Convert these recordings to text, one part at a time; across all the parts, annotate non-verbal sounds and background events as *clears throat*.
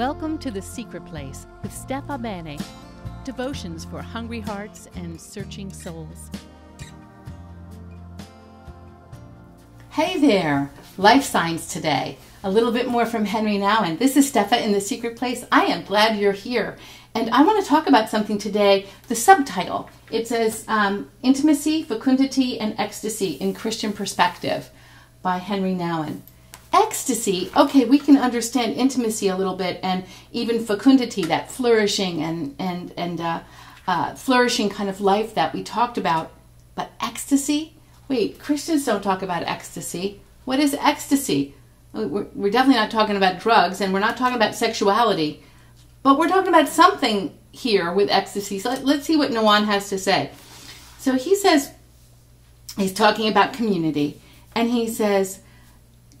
Welcome to The Secret Place with Steph Bene. Devotions for hungry hearts and searching souls. Hey there, Lifesigns today. A little bit more from Henri Nouwen. This is Stepha in The Secret Place. I am glad you're here. And I want to talk about something today. The subtitle it says um, Intimacy, Fecundity, and Ecstasy in Christian Perspective by Henri Nouwen ecstasy, okay, we can understand intimacy a little bit and even fecundity, that flourishing and and and uh, uh, flourishing kind of life that we talked about. But ecstasy, wait, Christians don't talk about ecstasy. What is ecstasy? We're, definitely not talking about drugs, and we're not talking about sexuality, but we're talking about something here with ecstasy. So let, let's see what Nouwen has to say. So he says he's talking about community, and he says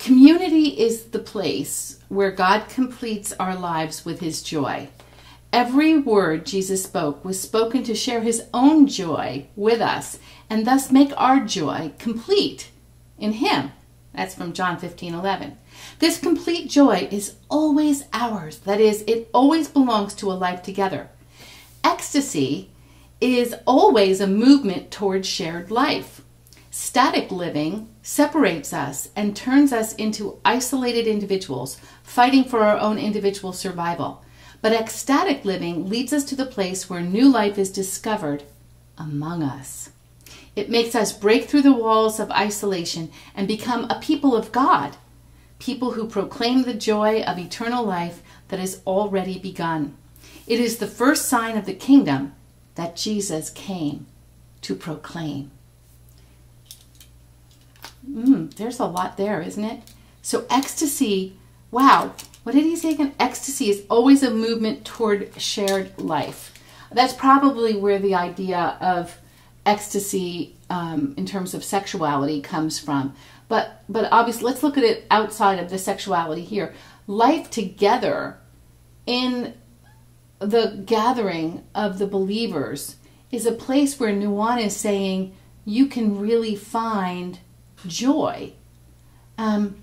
Community is the place where God completes our lives with his joy. Every word Jesus spoke was spoken to share his own joy with us and thus make our joy complete in him. That's from John 15 11. This complete joy is always ours. That is, it always belongs to a life together. Ecstasy is always a movement towards shared life. Static living separates us and turns us into isolated individuals fighting for our own individual survival. But ecstatic living leads us to the place where new life is discovered among us. It makes us break through the walls of isolation and become a people of God, people who proclaim the joy of eternal life that has already begun. It is the first sign of the kingdom that Jesus came to proclaim. Mm, there's a lot there, isn't it? So ecstasy, wow, what did he say again? Ecstasy is always a movement toward shared life. That's probably where the idea of ecstasy um, in terms of sexuality comes from. But but obviously, let's look at it outside of the sexuality here. Life together in the gathering of the believers is a place where Nouwen is saying you can really find joy. Um,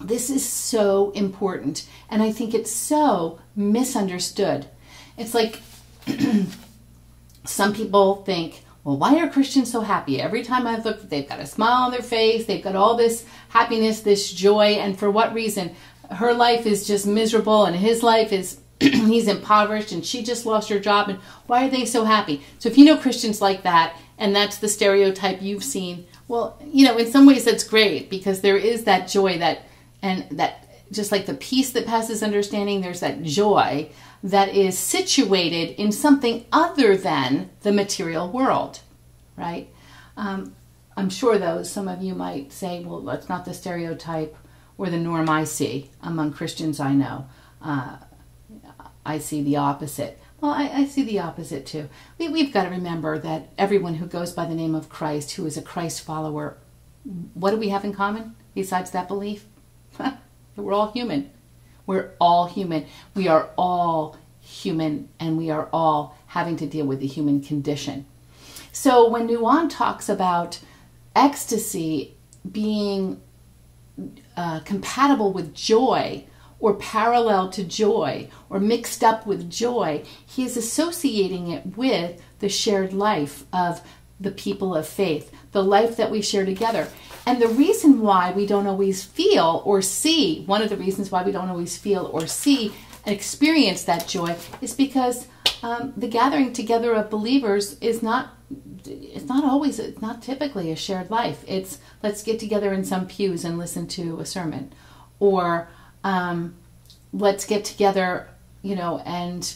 this is so important, and I think it's so misunderstood. It's like *clears throat* some people think, well, why are Christians so happy? Every time I look, they've got a smile on their face, they've got all this happiness, this joy, and for what reason? Her life is just miserable, and his life is *clears throat* he's impoverished, and she just lost her job, and why are they so happy? So if you know Christians like that, and that's the stereotype you've seen, well, you know, in some ways that's great because there is that joy that, and that just like the peace that passes understanding, there's that joy that is situated in something other than the material world, right? Um, I'm sure, though, some of you might say, well, that's not the stereotype or the norm I see among Christians I know. Uh, I see the opposite. Well, I, I, see the opposite too. We, we've got to remember that everyone who goes by the name of Christ, who is a Christ follower, what do we have in common besides that belief? *laughs* We're all human. We're all human. We are all human, and we are all having to deal with the human condition. So when Nouwen talks about ecstasy being uh, compatible with joy, or parallel to joy or mixed up with joy. He is associating it with the shared life of the people of faith, the life that we share together. And the reason why we don't always feel or see, one of the reasons why we don't always feel or see and experience that joy is because um, the gathering together of believers is not it's not always it's not typically a shared life it's let's get together in some pews and listen to a sermon or um, let's get together, you know, and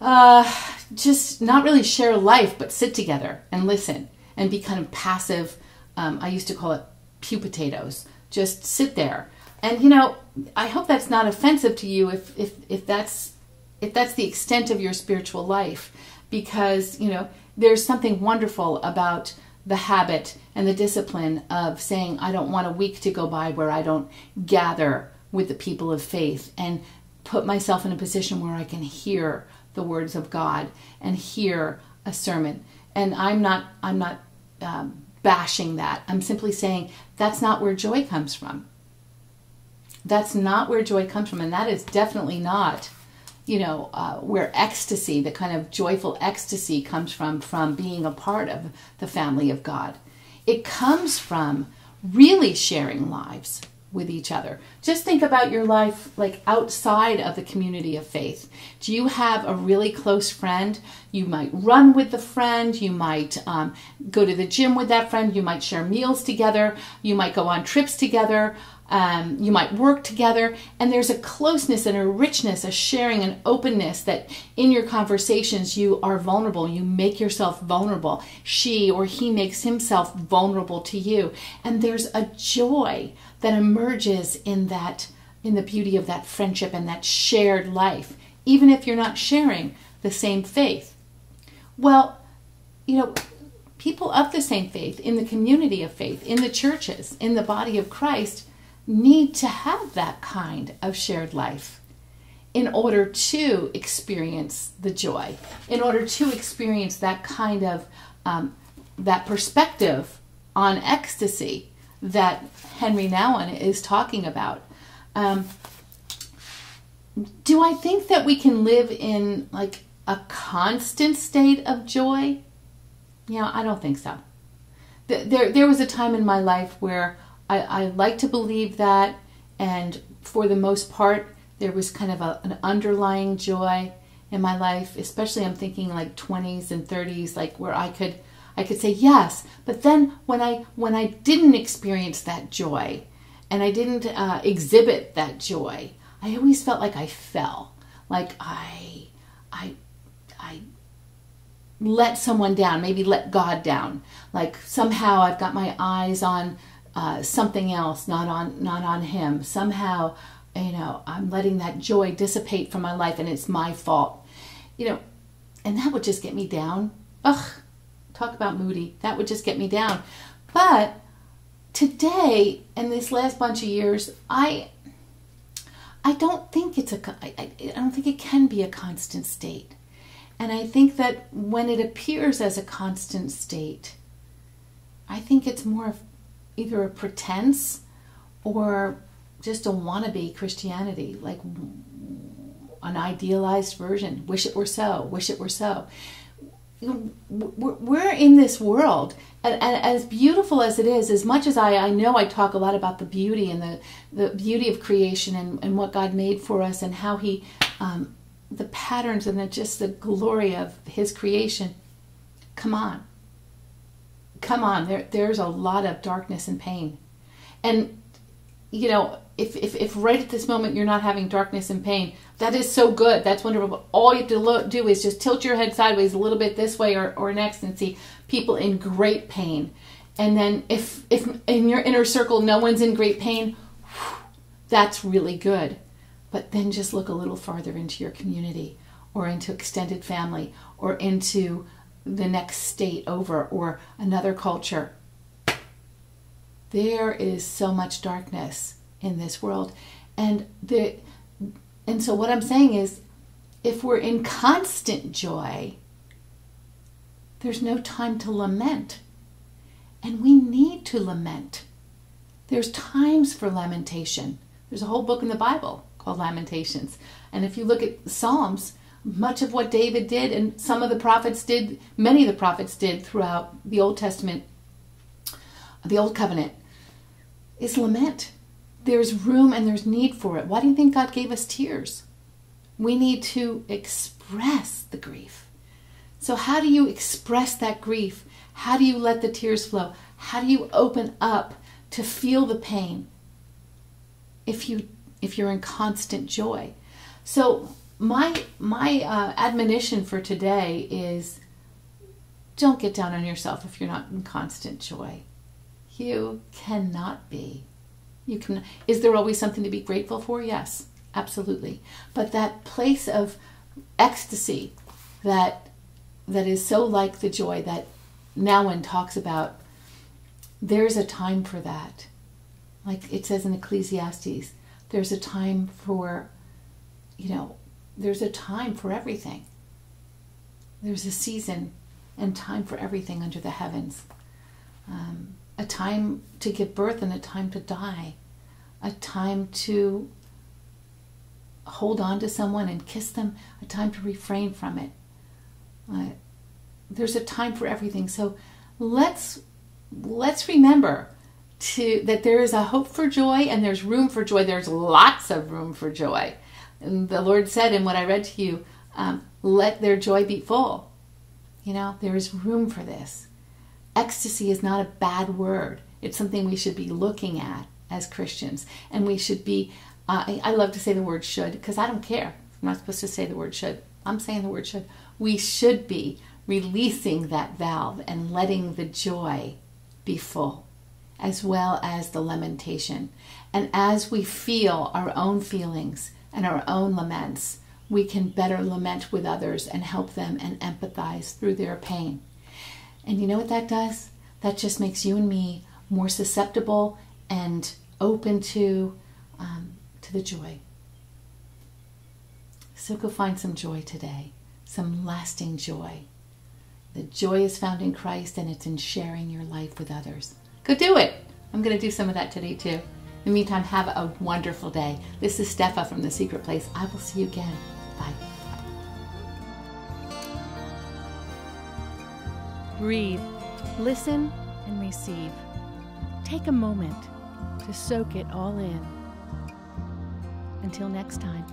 uh, just not really share life, but sit together and listen and be kind of passive. Um, I used to call it pew potatoes. Just sit there. And you know, I hope that's not offensive to you if if if that's if that's the extent of your spiritual life, because you know there's something wonderful about the habit and the discipline of saying, I don't want a week to go by where I don't gather with the people of faith and put myself in a position where I can hear the words of God and hear a sermon. And I'm not, I'm not um, bashing that. I'm simply saying that's not where joy comes from. That's not where joy comes from, and that is definitely not, you know, uh, where ecstasy, the kind of joyful ecstasy, comes from from being a part of the family of God. It comes from really sharing lives with each other. Just think about your life like outside of the community of faith. Do you have a really close friend? You might run with the friend, you might um, go to the gym with that friend, you might share meals together, you might go on trips together. Um, you might work together, and there's a closeness and a richness, a sharing and openness that in your conversations you are vulnerable. You make yourself vulnerable. She or he makes himself vulnerable to you, and there's a joy that emerges in that, in the beauty of that friendship and that shared life, even if you're not sharing the same faith. Well, you know, people of the same faith, in the community of faith, in the churches, in the body of Christ need to have that kind of shared life in order to experience the joy, in order to experience that kind of um, that perspective on ecstasy that Henri Nouwen is talking about. Um, do I think that we can live in like a constant state of joy? Yeah, I don't think so. There, there was a time in my life where I, I like to believe that, and for the most part, there was kind of a, an underlying joy in my life, especially I'm thinking like 20s and 30s, like where I could I could say yes. But then when I when I didn't experience that joy, and I didn't uh, exhibit that joy, I always felt like I fell, like I I I let someone down, maybe let God down. Like somehow I've got my eyes on uh, something else, not on not on him. Somehow, you know, I'm letting that joy dissipate from my life, and it's my fault. You know, and that would just get me down. Ugh, talk about moody. That would just get me down. But today, and this last bunch of years, I I don't think it's a I, I don't think it can be a constant state. And I think that when it appears as a constant state, I think it's more of either a pretense or just a wannabe Christianity, like an idealized version. Wish it were so, wish it were so. We're in this world, and, as beautiful as it is, as much as I, I know I talk a lot about the beauty and the, the beauty of creation and, and what God made for us and how He, um, the patterns and the, just the glory of His creation. Come on, come on, there, there's a lot of darkness and pain. And, you know, if, if, if right at this moment you're not having darkness and pain, that is so good. That's wonderful. But all you have to do is just tilt your head sideways a little bit this way or, or next and see people in great pain. And then if, if in your inner circle no one's in great pain, that's really good. But then just look a little farther into your community or into extended family or into the next state over or another culture. There is so much darkness in this world. And the and so what I'm saying is if we're in constant joy, there's no time to lament. And we need to lament. There's times for lamentation. There's a whole book in the Bible called Lamentations. And if you look at Psalms, much of what David did and some of the prophets did, many of the prophets did throughout the Old Testament, the Old Covenant, is lament. There's room and there's need for it. Why do you think God gave us tears? We need to express the grief. So, how do you express that grief? How do you let the tears flow? How do you open up to feel the pain if you if you're in constant joy? So my my uh, admonition for today is don't get down on yourself if you're not in constant joy. You cannot be. You can is there always something to be grateful for? Yes absolutely. But that place of ecstasy that that is so like the joy that Nouwen talks about there's a time for that. Like it says in ecclesiastes there's a time for you know there's a time for everything. There's a season and time for everything under the heavens. Um, a time to give birth and a time to die. a time to hold on to someone and kiss them, a time to refrain from it. Uh, there's a time for everything. So let's let's remember to that there is a hope for joy and there's room for joy. There's lots of room for joy. And the Lord said in what I read to you, um, let their joy be full. You know, there is room for this. Ecstasy is not a bad word. It's something we should be looking at as Christians. And we should be, uh, I, I love to say the word should because I don't care. I'm not supposed to say the word should. I'm saying the word should. We should be releasing that valve and letting the joy be full, as well as the lamentation. And as we feel our own feelings and our own laments, we can better lament with others and help them and empathize through their pain. And you know what that does? That just makes you and me more susceptible and open to um, to the joy. So go find some joy today, some lasting joy. The joy is found in Christ and it's in sharing your life with others. Go do it. I'm going to do some of that today too. In the meantime, have a wonderful day. This is Steffa from The Secret Place. I will see you again. Bye. Breathe, listen, and receive. Take a moment to soak it all in. Until next time.